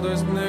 luces todo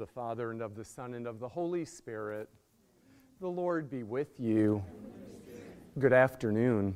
the Father, and of the Son, and of the Holy Spirit, the Lord be with you. Good afternoon.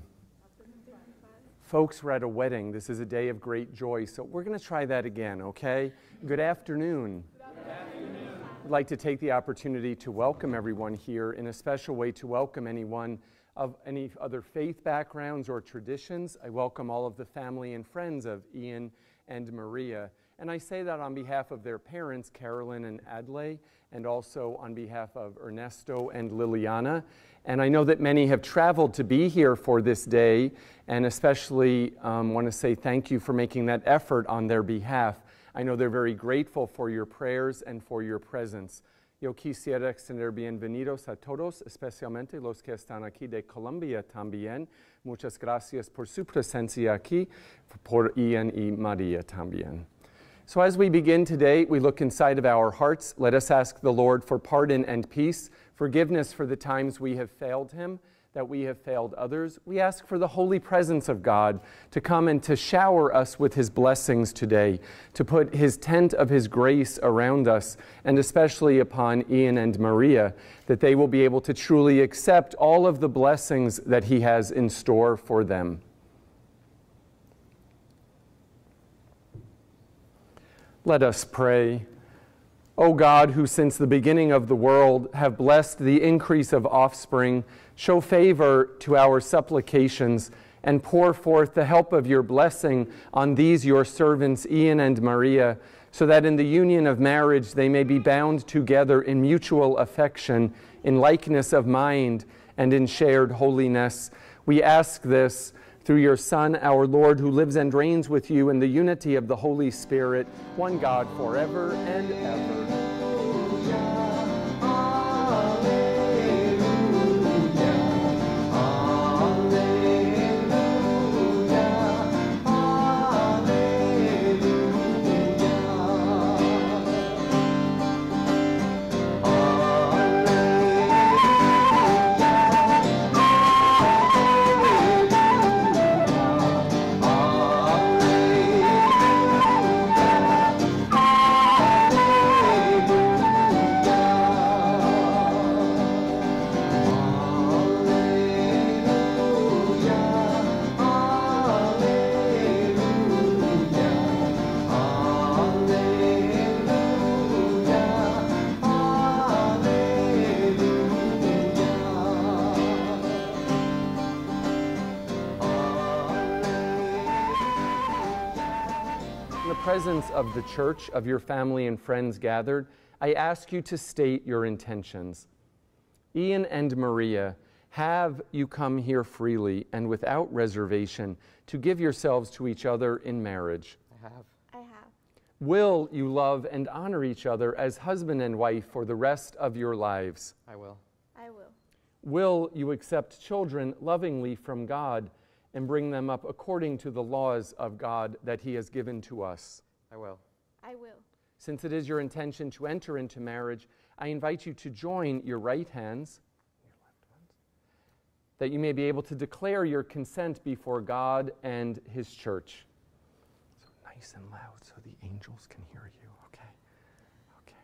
Folks, we're at a wedding. This is a day of great joy, so we're going to try that again, okay? Good afternoon. Good afternoon. I'd like to take the opportunity to welcome everyone here in a special way to welcome anyone of any other faith backgrounds or traditions. I welcome all of the family and friends of Ian and Maria. And I say that on behalf of their parents, Carolyn and Adlai, and also on behalf of Ernesto and Liliana. And I know that many have traveled to be here for this day, and especially um, want to say thank you for making that effort on their behalf. I know they're very grateful for your prayers and for your presence. Yo quisiera extender bienvenidos a todos, especialmente los que están aquí de Colombia también. Muchas gracias por su presencia aquí, por Ian y María también. So, as we begin today, we look inside of our hearts. Let us ask the Lord for pardon and peace, forgiveness for the times we have failed Him, that we have failed others. We ask for the holy presence of God to come and to shower us with His blessings today, to put His tent of His grace around us, and especially upon Ian and Maria, that they will be able to truly accept all of the blessings that He has in store for them. Let us pray. O God, who since the beginning of the world have blessed the increase of offspring, show favor to our supplications and pour forth the help of your blessing on these your servants, Ian and Maria, so that in the union of marriage they may be bound together in mutual affection, in likeness of mind, and in shared holiness. We ask this through your Son, our Lord, who lives and reigns with you in the unity of the Holy Spirit, one God forever and ever. Presence of the church, of your family and friends gathered, I ask you to state your intentions. Ian and Maria, have you come here freely and without reservation to give yourselves to each other in marriage? I have. I have. Will you love and honor each other as husband and wife for the rest of your lives? I will. I will. Will you accept children lovingly from God and bring them up according to the laws of God that He has given to us? I will. I will. Since it is your intention to enter into marriage, I invite you to join your right hands, your left ones, that you may be able to declare your consent before God and His church. So nice and loud so the angels can hear you. Okay. Okay.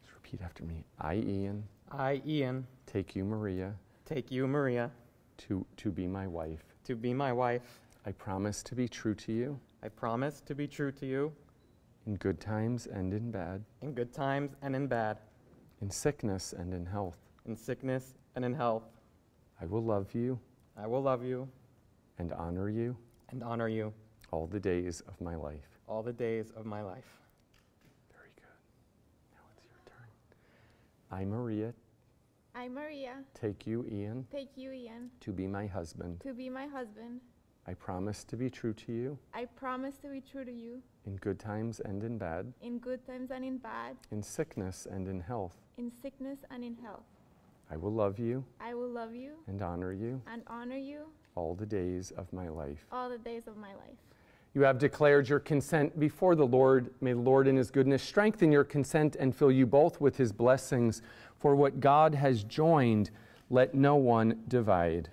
Just repeat after me. I, Ian, I, Ian, take you, Maria, take you, Maria, to, to be my wife. To be my wife. I promise to be true to you I promise to be true to you in good times and in bad, in good times and in bad, in sickness and in health. in sickness and in health. I will love you I will love you and honor you and honor you all the days of my life. all the days of my life. Very good. Now it's your turn. I, Maria, I, Maria, take you, Ian, take you, Ian, to be my husband. to be my husband. I promise to be true to you I promise to be true to you in good times and in bad, in good times and in bad, in sickness and in health. in sickness and in health. I will love you I will love you and honor you and honor you all the days of my life. all the days of my life. You have declared your consent before the Lord. May the Lord in his goodness strengthen your consent and fill you both with his blessings. For what God has joined, let no one divide.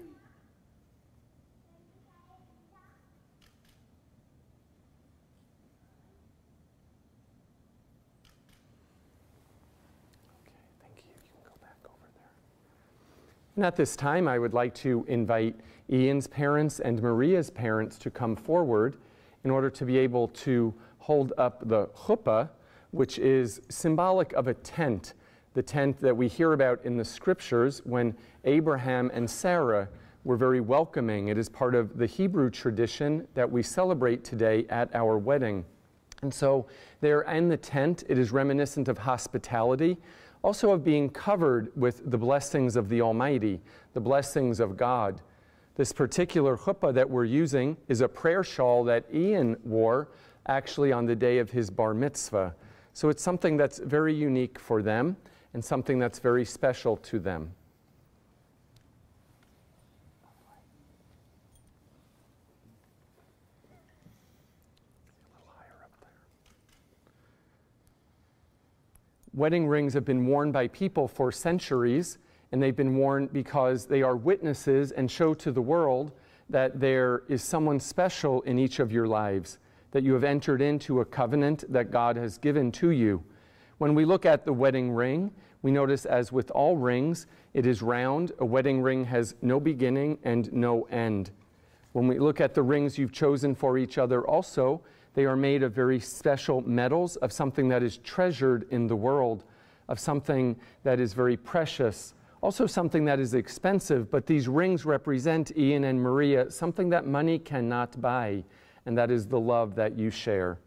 And at this time, I would like to invite Ian's parents and Maria's parents to come forward in order to be able to hold up the chuppah, which is symbolic of a tent, the tent that we hear about in the scriptures when Abraham and Sarah were very welcoming. It is part of the Hebrew tradition that we celebrate today at our wedding. And so, there in the tent, it is reminiscent of hospitality, also of being covered with the blessings of the Almighty, the blessings of God. This particular chuppah that we're using is a prayer shawl that Ian wore actually on the day of his bar mitzvah. So it's something that's very unique for them and something that's very special to them. Wedding rings have been worn by people for centuries, and they've been worn because they are witnesses and show to the world that there is someone special in each of your lives, that you have entered into a covenant that God has given to you. When we look at the wedding ring, we notice, as with all rings, it is round. A wedding ring has no beginning and no end. When we look at the rings you've chosen for each other, also, they are made of very special metals, of something that is treasured in the world, of something that is very precious, also something that is expensive. But these rings represent, Ian and Maria, something that money cannot buy, and that is the love that you share.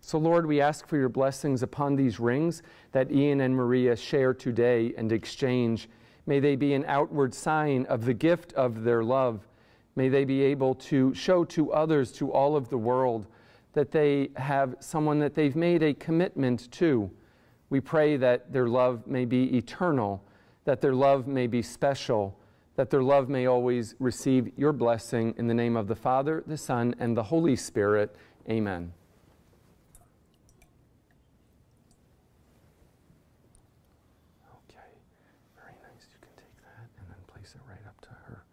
So, Lord, we ask for your blessings upon these rings that Ian and Maria share today and exchange. May they be an outward sign of the gift of their love. May they be able to show to others, to all of the world, that they have someone that they've made a commitment to. We pray that their love may be eternal, that their love may be special, that their love may always receive your blessing in the name of the Father, the Son, and the Holy Spirit. Amen. Okay, very nice. You can take that and then place it right up to her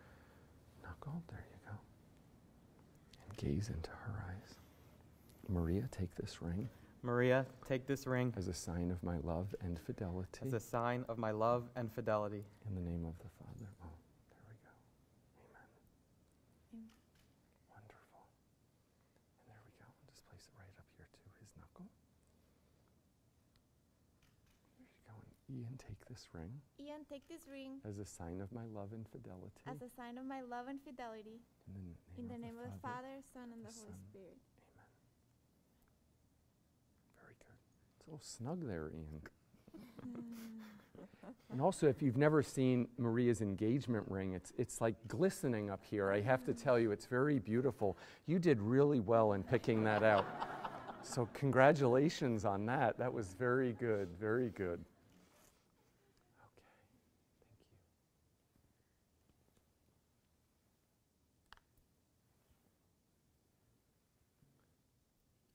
knuckle. There you go. And gaze into her eyes. Maria, take this ring Maria, take this ring as a sign of my love and fidelity. as a sign of my love and fidelity. In the name of the Father. Oh, there we go. Amen. Amen. Wonderful. And there we go. Just place it right up here to his knuckle. There you go. And Ian, take this ring Ian, take this ring as a sign of my love and fidelity. as a sign of my love and fidelity. in the name, In the name of the Father. Father, Son, and the the Holy Son. Spirit. Amen. Very little snug there, Ian. and also, if you've never seen Maria's engagement ring, it's, it's like glistening up here. I have to tell you, it's very beautiful. You did really well in picking that out. so, congratulations on that. That was very good, very good.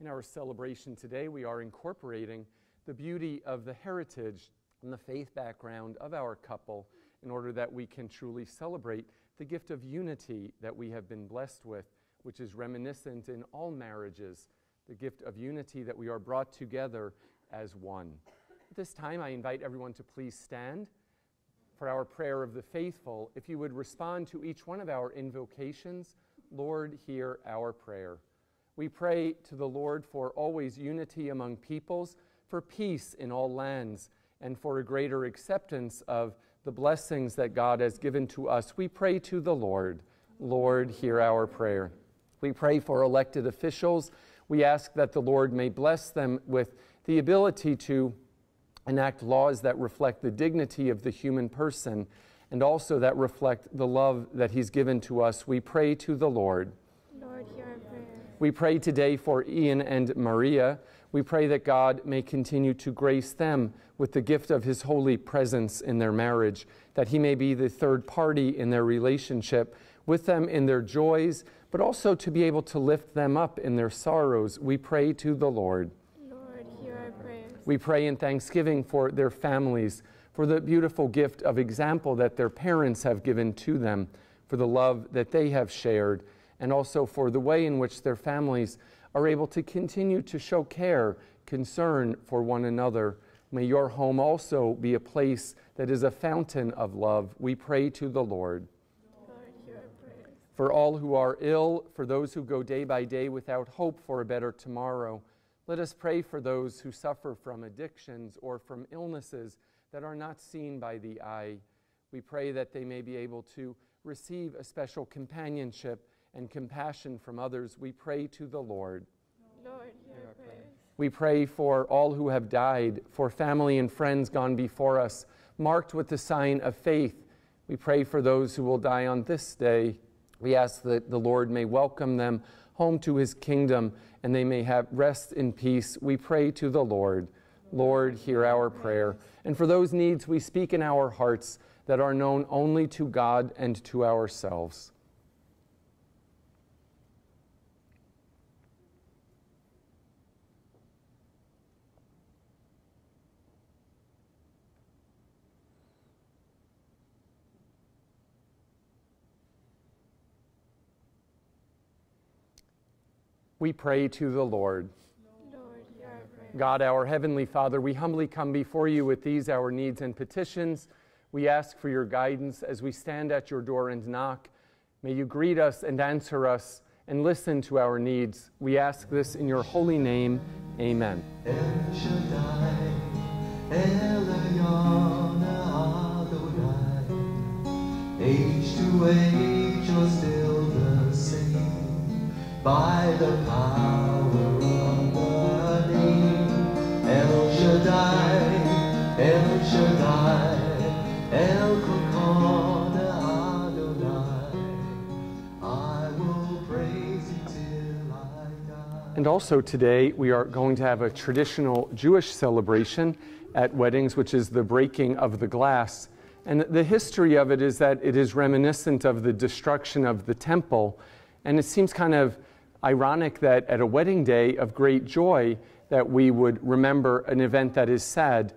In our celebration today, we are incorporating the beauty of the heritage and the faith background of our couple in order that we can truly celebrate the gift of unity that we have been blessed with, which is reminiscent in all marriages, the gift of unity that we are brought together as one. At this time, I invite everyone to please stand for our prayer of the faithful. If you would respond to each one of our invocations, Lord, hear our prayer. We pray to the Lord for always unity among peoples, for peace in all lands, and for a greater acceptance of the blessings that God has given to us. We pray to the Lord. Lord, hear our prayer. We pray for elected officials. We ask that the Lord may bless them with the ability to enact laws that reflect the dignity of the human person and also that reflect the love that He's given to us. We pray to the Lord. Lord, hear our prayer. We pray today for Ian and Maria. We pray that God may continue to grace them with the gift of His holy presence in their marriage, that He may be the third party in their relationship, with them in their joys, but also to be able to lift them up in their sorrows. We pray to the Lord. Lord, hear our prayers. We pray in thanksgiving for their families, for the beautiful gift of example that their parents have given to them, for the love that they have shared, and also for the way in which their families are able to continue to show care, concern for one another, May your home also be a place that is a fountain of love. We pray to the Lord. For all who are ill, for those who go day by day without hope for a better tomorrow, let us pray for those who suffer from addictions or from illnesses that are not seen by the eye. We pray that they may be able to receive a special companionship and compassion from others. We pray to the Lord. Lord, hear our prayers. We pray for all who have died, for family and friends gone before us, marked with the sign of faith. We pray for those who will die on this day. We ask that the Lord may welcome them home to his kingdom and they may have rest in peace. We pray to the Lord. Lord, hear our prayer. And for those needs we speak in our hearts that are known only to God and to ourselves. We pray to the Lord. God, our Heavenly Father, we humbly come before you with these our needs and petitions. We ask for your guidance as we stand at your door and knock. May you greet us and answer us and listen to our needs. We ask this in your holy name. Amen. By the power of the name, El Shaddai, El Shaddai, El Kokon Adonai. I will praise you till I die. And also today, we are going to have a traditional Jewish celebration at weddings, which is the breaking of the glass. And the history of it is that it is reminiscent of the destruction of the temple. And it seems kind of ironic that at a wedding day of great joy, that we would remember an event that is sad.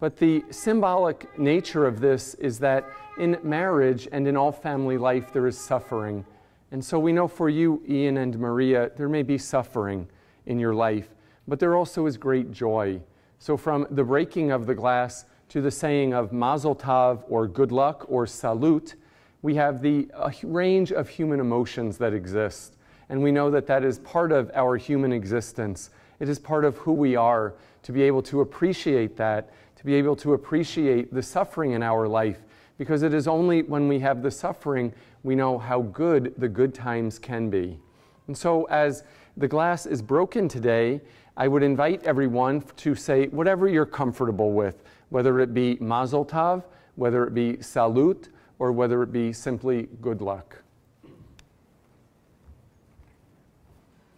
But the symbolic nature of this is that in marriage and in all family life, there is suffering. And so we know for you, Ian and Maria, there may be suffering in your life, but there also is great joy. So from the breaking of the glass to the saying of Mazel Tov or good luck or salute, we have the a range of human emotions that exist. And we know that that is part of our human existence. It is part of who we are to be able to appreciate that, to be able to appreciate the suffering in our life, because it is only when we have the suffering we know how good the good times can be. And so, as the glass is broken today, I would invite everyone to say whatever you're comfortable with, whether it be Mazel Tov, whether it be Salut, or whether it be simply good luck.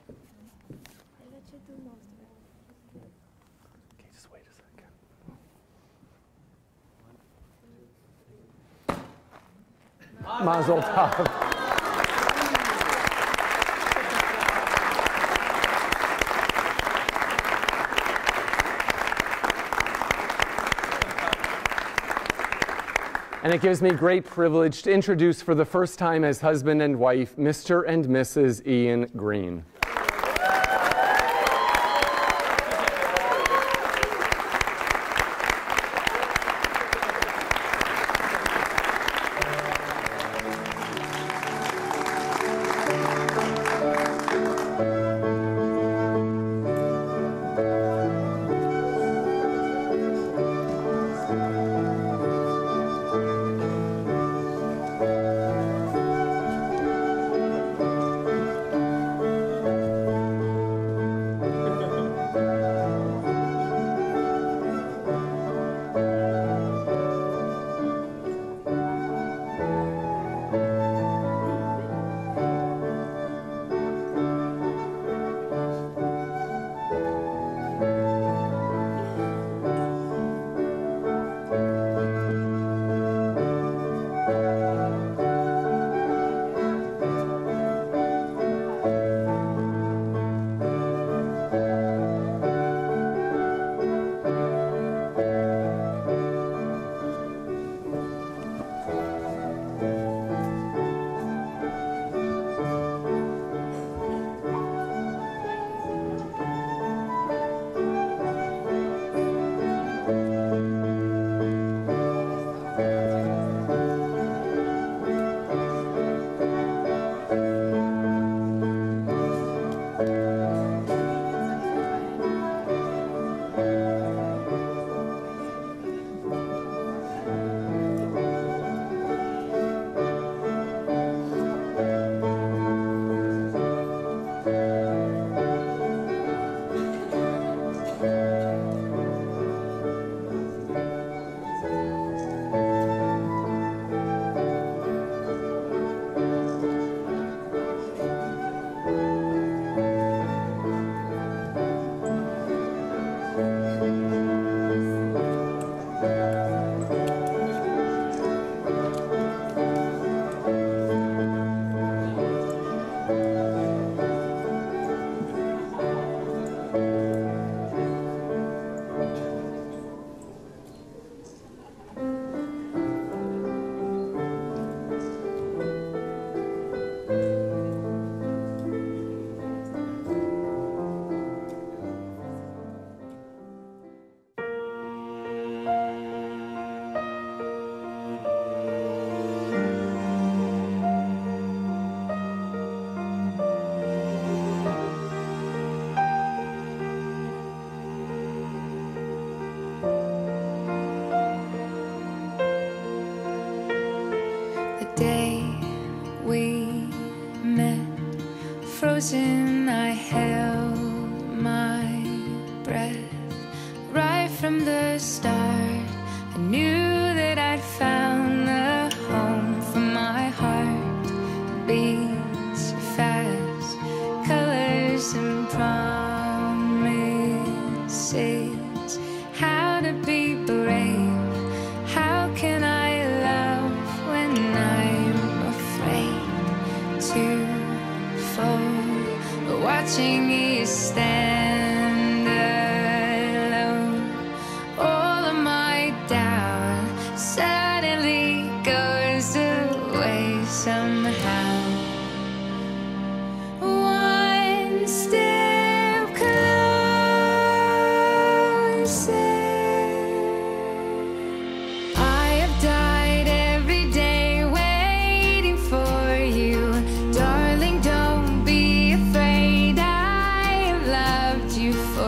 I'll let you do most of it. Okay, just wait a second. Mazel Tov. And it gives me great privilege to introduce for the first time as husband and wife, Mr. and Mrs. Ian Green.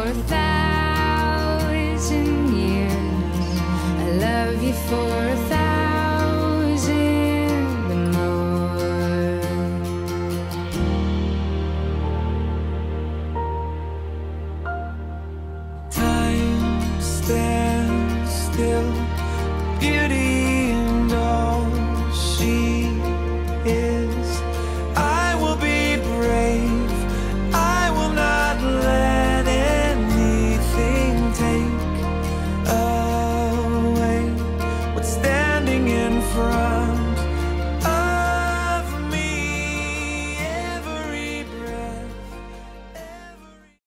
A thousand years. I love you for